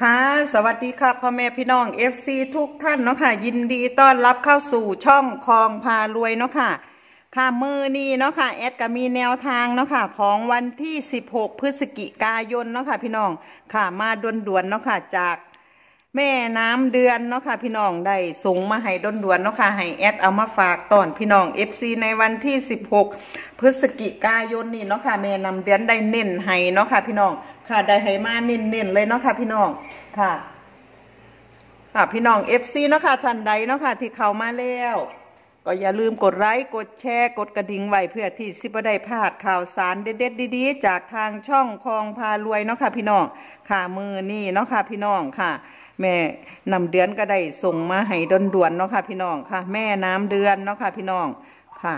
ค่ะสวัสดีค่ะพ่อแม่พี่น้อง FC ทุกท่านเนาะค่ะยินดีต้อนรับเข้าสู่ช่องคลองพารวยเนาะค่ะค่ะมือนี้เนาะค่ะแอดก็มีแนวทางเนาะค่ะของวันที่ 16 พฤศจิกายนเนาะค่ะพี่น้องค่ะมาด่วนๆเนาะค่ะจาก แม่น้ำเดือนเนาะค่ะพี่น้องได้ส่งมาให้ด่วนเนาะค่ะให้แอดเอามาฝากตอนพี่น้อง FC ในวันที่ 16 พฤศจิกายนนี่เนาะค่ะแม่น้ำเดือนได้เน้นให้เนาะค่ะพี่น้องค่ะได้ให้มาเน้นๆเลยเนาะค่ะพี่น้องค่ะ ค่ะพี่น้อง FC เนาะค่ะท่านใดเนาะค่ะที่เข้ามาแล้วก็อย่าลืมกดไลค์กดแชร์กดกระดิ่งไว้เพื่อที่สิบได้พลาดข่าวสารเด็ดๆดีๆ จากทางช่องคลองพารวยเนาะค่ะพี่น้องค่ะมือนี่เนาะค่ะพี่น้องค่ะ แม่นำเดือนก็ได้ส่งมาให้ด่วนเนาะค่ะพี่น้องค่ะ แม่น้ำเดือนเนาะค่ะพี่น้องค่ะ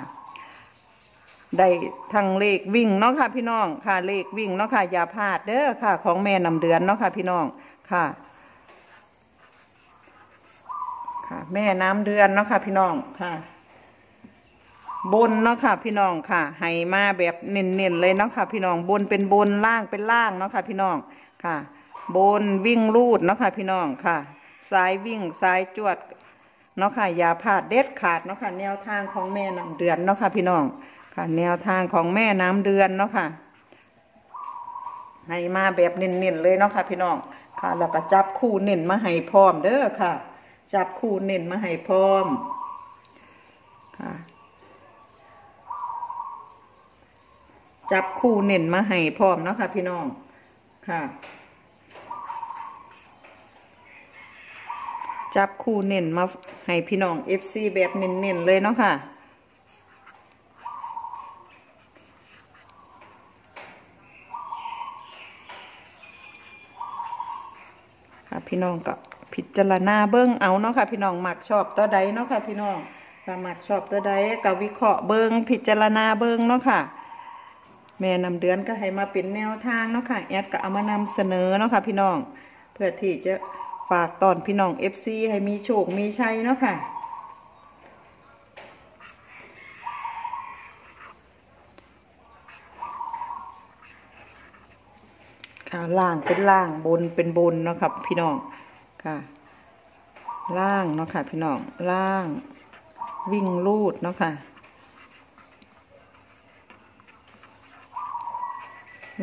ได้ทั้งเลขวิ่งเนาะค่ะพี่น้องค่ะ เลขวิ่งเนาะค่ะอย่าพลาดเด้อค่ะ ของแม่นำเดือนเนาะค่ะพี่น้องค่ะ ค่ะ แม่น้ำเดือนเนาะค่ะพี่น้องค่ะ บนเนาะค่ะ พี่น้องค่ะให้มาแบบเน้นๆเลยเนาะค่ะ พี่น้องบนเป็นบนล่างเป็นล่างเนาะค่ะ พี่น้องค่ะ บนวิ่งรูดเนาะค่ะพี่น้องค่ะซ้ายวิ่งซ้ายจวดเนาะค่ะอย่าพลาดเด็ดขาดเนาะค่ะแนวทางของแม่น้ำเดือนเนาะค่ะพี่น้องค่ะ แนวทางของแม่น้ำเดือนเนาะค่ะให้มาแบบเน้นๆเลยเนาะค่ะพี่น้องค่ะ แล้วก็จับคู่เน้นมาให้พร้อมเด้อค่ะ จับคู่เน้นมาให้พร้อมค่ะจับคู่เน้นมาให้พร้อมเนาะค่ะพี่น้องค่ะ จับคู่เน้นมาให้พี่น้อง FC แบบเน้นๆเลยเนาะค่ะ ค่ะพี่น้องก็พิจารณาเบิ้งเอาเนาะค่ะ พี่น้องหมักชอบตัวใดเนาะค่ะ พี่น้องถ้ามักชอบตัวใดก็วิเคราะห์เบิ้งพิจารณาเบิ้งเนาะค่ะแม่นำเดือนก็ให้มาเป็นแนวทางเนาะค่ะแอดก็เอามานำเสนอเนาะค่ะ พี่น้อง เพื่อที่จะ ฝากตอนพี่น้อง FC ให้มีโชค มีชัยเนาะค่ะ ค่ะล่างเป็นล่างบนเป็นบนเนาะค่ะพี่น้องค่ะล่างเนาะค่ะพี่น้องล่างวิ่งลูดเนาะค่ะ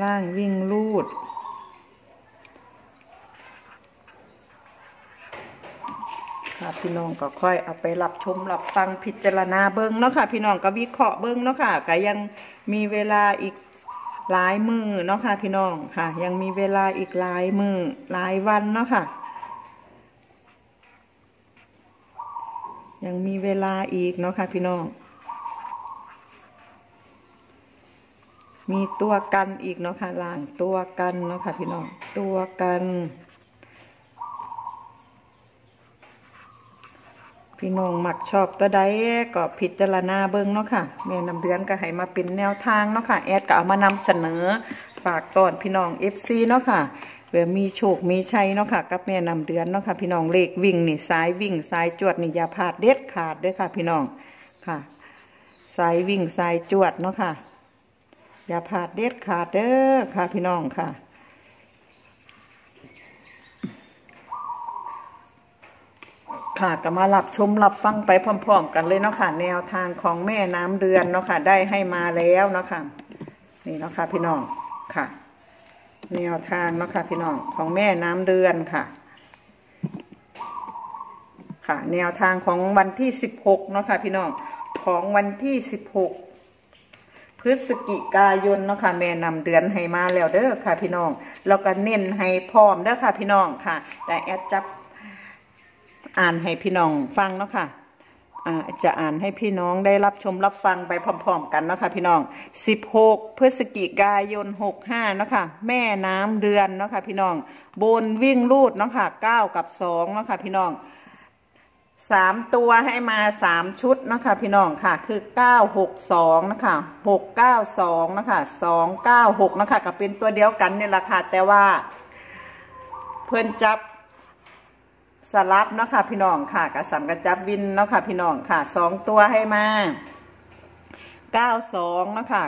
ล่างวิ่งลูด ค่ะ พี่น้องก็ค่อยเอาไปรับชมรับฟังพิจารณาเบิ้งเนาะค่ะ พี่น้องก็วิเคราะห์เบิ้งเนาะค่ะก็ยังมีเวลาอีกหลายมือเนาะค่ะ พี่น้องค่ะ ยังมีเวลาอีกหลายมือหลายวันเนาะค่ะ ยังมีเวลาอีกเนาะค่ะ พี่น้อง มีตัวกันอีกเนาะค่ะล่างตัวกันเนาะค่ะ พี่น้องตัวกัน พี่น้องมักชอบตัวใดก็พิจารณาเบิ้งเนาะค่ะแม่นำเดือนก็ให้มาเป็นแนวทางเนาะค่ะแอดก็เอามานำเสนอฝากตอนพี่น้อง FC เนาะค่ะเพื่อมีโชคมีชัยเนาะค่ะกับแม่นำเดือนเนาะค่ะพี่น้องเลขวิ่งนี่สายวิ่งสายจวดนี่อย่าพลาดเด็ดขาดเด้อค่ะ พี่น้องค่ะ สายวิ่งสายจวดเนาะค่ะอย่าพลาดเด็ดขาดเด้อค่ะพี่น้องค่ะ ค่ะก็มารับชมรับฟังไปพร้อม ๆ กันเลยเนาะค่ะ แนวทางของแม่น้ำเดือนเนาะค่ะ ได้ให้มาแล้วเนาะค่ะ นี่เนาะค่ะพี่น้องค่ะ แนวทางเนาะค่ะพี่น้องของแม่น้ำเดือนค่ะ ค่ะ แนวทางของวันที่สิบหกเนาะค่ะ พี่น้องของวันที่สิบหกพฤศจิกายนเนาะค่ะแม่นำเดือนให้มาแล้วเด้อค่ะ พี่น้องแล้วก็เน้นให้พร้อมเด้อค่ะ พี่น้องค่ะ แต่แอดจับ อ่านให้พี่น้องฟังเนาะค่ะอ่าจะอ่านให้พี่น้องได้รับชมรับฟังไปพร้อมๆกันเนาะค่ะพี่น้อง 16 พฤศจิกายน 65เนาะค่ะแม่น้ำเดือนเนาะค่ะพี่น้อง บนวิ่งลูดเนาะค่ะ9กับ2เนาะค่ะพี่น้องสามตัวให้มาสามชุดนะคะพี่น้องค่ะ คือเก้าหกสองนะคะหกเก้าสองนะคะสองเก้าหกนะคะก็เป็นตัวเดียวกันนี่แหละค่ะแต่ว่า เพื่อนจับ สลับเนาะค่ะพี่น้องค่ะกับสัมกับจับวินเนาะค่ะพี่น้องค่ะสองตัวให้มา92เนาะค่ะ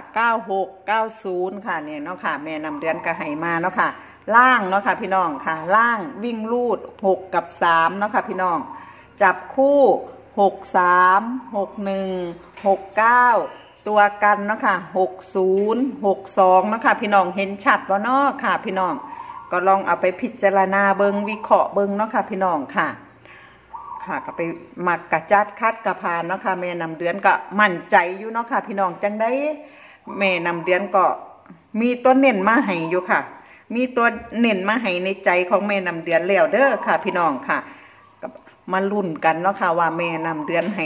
96 90ค่ะเนี่ยเนาะค่ะแม่นำเดือนก็ให้มาเนาะค่ะล่างเนาะค่ะพี่น้องค่ะล่างวิ่งลูด6กับ3เนาะค่ะพี่น้อง จับคู่6 3 6 1 6 9ตัวกันเนาะค่ะ60 62เนาะค่ะพี่น้องเห็นชัดบ่เนาะค่ะพี่น้อง ก็ลองเอาไปพิจารณาเบิงวิเคราะห์เบิงเนาะค่ะพี่น้องค่ะ ค่ะก็ไปหมักกระจัดคัดกระพานเนาะค่ะแม่นำเดือนก็มั่นใจอยู่เนาะค่ะพี่น้องจังได้แม่นำเดือนก็มีตัวเน้นมาให้อยู่ค่ะ มีตัวเน้นมาให้ในใจของแม่นำเดือนแล้วเด้อค่ะ พี่น้องค่ะก็มาลุ้นกันเนาะค่ะว่าแม่นำเดือนให้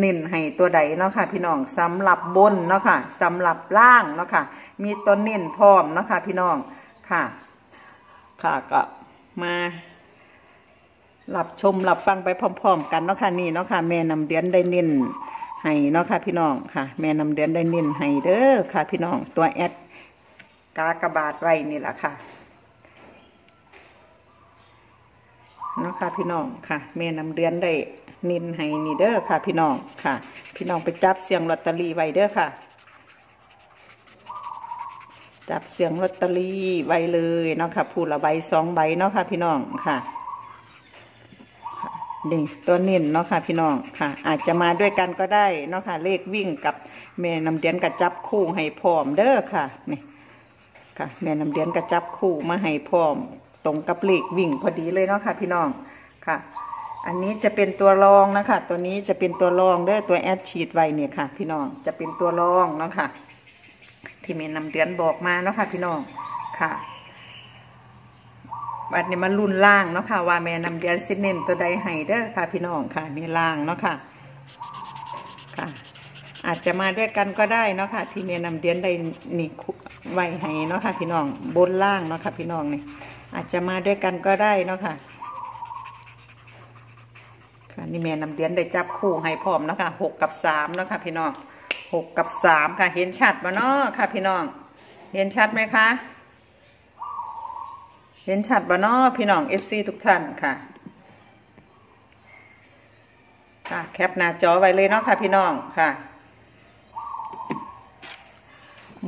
เน้นให้ตัวใดเนาะค่ะ พี่น้องสำหรับบนเนาะค่ะสำหรับล่างเนาะค่ะ มีตัวเน้นพร้อมเนาะค่ะ พี่น้องค่ะ ค่ะก็มารับชมรับฟังไปพร้อม ๆ กันเนาะค่ะนี่เนาะค่ะแม่นำเดือนได้เน้นให้เนาะค่ะพี่น้องค่ะ แม่นำเดือนได้เน้นให้เด้อค่ะ พี่น้องตัวแอดกากระบาดไว้นี่แหละค่ะเนาะค่ะพี่น้องค่ะแม่นำเดือนได้น้นให้นี่เด้อค่ะ พี่น้องค่ะ พี่น้องไปจับเสียงลอตเตอรี่ไว้เด้อค่ะ จับเสียงลอตเตอรี่ไว้เลยเนาะค่ะผู้ละใบสองใบเนาะค่ะ พี่น้องค่ะนี่ตัวเน้นเนาะค่ะพี่น้องค่ะ อาจจะมาด้วยกันก็ได้เนาะค่ะ เลขวิ่งกับแม่นำเดือนกับจับคู่ให้พร้อมเด้อค่ะนี่ค่ะ แม่นำเดือนกับจับคู่มาให้พร้อม ตรงกับเลขวิ่งพอดีเลยเนาะค่ะ พี่น้องค่ะ อันนี้จะเป็นตัวรองนะคะตัวนี้จะเป็นตัวรองเด้อตัวแอดชีดไว้เนี่ยค่ะ พี่น้องจะเป็นตัวรองเนาะค่ะ ที่แม่นำเดือนบอกมาเนาะค่ะ พี่น้องค่ะบัดนี้มันรุ่นล่างเนาะค่ะ ว่าแม่นำเดือนสิเน้นตัวใดให้เด้อค่ะ พี่น้องค่ะนี่ล่างเนาะค่ะค่ะ อาจจะมาด้วยกันก็ได้เนาะค่ะ ที่แม่นำเดือนได้นี่ไว้ให้เนาะค่ะ พี่น้องบนล่างเนาะค่ะ พี่น้องนี่อาจจะมาด้วยกันก็ได้เนาะค่ะค่ะนี่แม่นำเดือนได้จับคู่ให้พร้อมเนาะค่ะหกกับสามเนาะค่ะ พี่น้อง หกกับสามค่ะ เห็นชัดมาเนาะค่ะ พี่น้อง เห็นชัดไหมคะ เห็นชัดบ่เนาะพี่น้อง FC ทุกท่านค่ะ ค่ะ แคปหน้าจอไว้เลยเนาะค่ะ พี่น้องค่ะ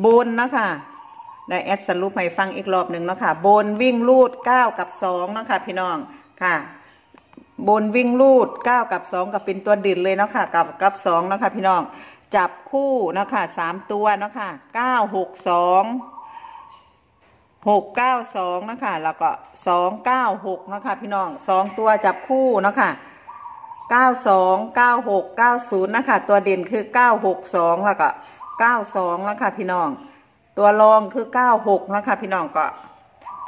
บนเนาะค่ะได้แอดสรุปให้ฟังอีกรอบหนึ่งเนาะค่ะบนวิ่งลูดเก้ากับสองเนาะค่ะพี่น้องค่ะบนวิ่งลูดเก้ากับสองกับเป็นตัวดินเลยเนาะค่ะกับกับสองเนาะค่ะพี่น้อง จับคู่นะค่ะสามตัวนะค่ะเก้าหกสองหกเก้าสองนะคะแล้วก็สองเก้าหกนะคะพี่น้องสองตัวจับคู่นะคะเก้าสองเก้าหกเก้าศูนย์นะคะตัวเด่นคือเก้าหกสองแล้วก็เก้าสองแล้วค่ะพี่น้อง ตัวรองคือเก้าหกนะคะพี่น้องก็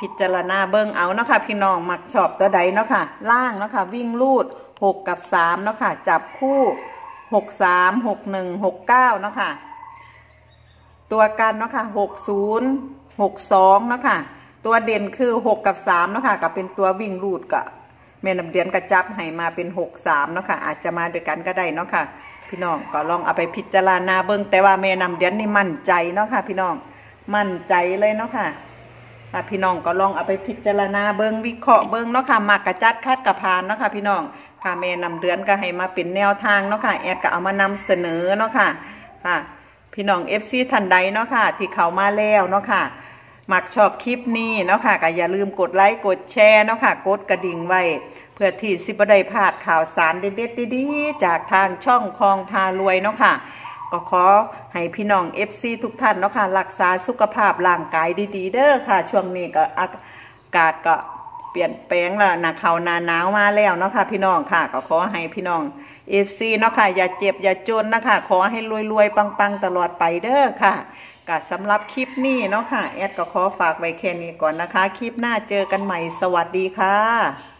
พิจารณาเบิ้งเอานะค่ะพี่น้องมักชอบตัวใดเนาะค่ะล่างเนาะค่ะวิ่งลูดหกกับสามเนาะค่ะจับคู่ หกสามหกหนึ่งหกเก้าเนาะค่ะ ตัวกันเนาะค่ะหกศูนย์หกสองเนาะค่ะ ตัวเด่นคือหกกับสามเนาะค่ะกับเป็นตัววิ่งลูดกับแม่นำเดือนกระจับให้มาเป็นหกสามเนาะค่ะ อาจจะมาด้วยกันก็ได้เนาะค่ะ พี่น้องก็ลองเอาไปพิจารณาเบิ้งแต่ว่าแม่นำเดือนนี่มั่นใจเนาะค่ะ พี่น้องมั่นใจเลยเนาะค่ะพี่น้องก็ลองเอาไปพิจารณาเบิ้งวิเคราะห์เบิ้งเนาะค่ะมากกระจัดคัดกระพานเนาะค่ะพี่น้อง ค่ะแม่น้ำเดือนก็ให้มาเป็นแนวทางเนาะค่ะแอดก็เอามานำเสนอเนาะค่ะค่ะ พี่น้อง FC ทุกท่านเนาะค่ะ ที่เข้ามาแล้วเนาะค่ะมักชอบคลิปนี้เนาะค่ะก็อย่าลืมกดไลค์กดแชร์เนาะค่ะกดกระดิ่งไว้ เพื่อที่สิบ่ได้พลาดข่าวสารเด็ดๆดีๆจากทางช่องคลองพารวยเนาะค่ะก็ขอให้พี่น้อง FC ทุกท่านเนาะค่ะรักษาสุขภาพร่างกายดีๆ เด้อค่ะ ช่วงนี้ก็อากาศก็ เปลี่ยนแปลงแล้วเนาะเข้าหน้าหนาวมาแล้วเนาะค่ะพี่น้องค่ะก็ขอให้พี่น้อง FC เนาะค่ะอย่าเจ็บอย่าจนนะคะขอให้รวยๆปังๆตลอดไปเด้อค่ะก็สำหรับคลิปนี้เนาะค่ะแอดก็ขอฝากไว้แค่นี้ก่อนนะคะ คลิปหน้าเจอกันใหม่สวัสดีค่ะ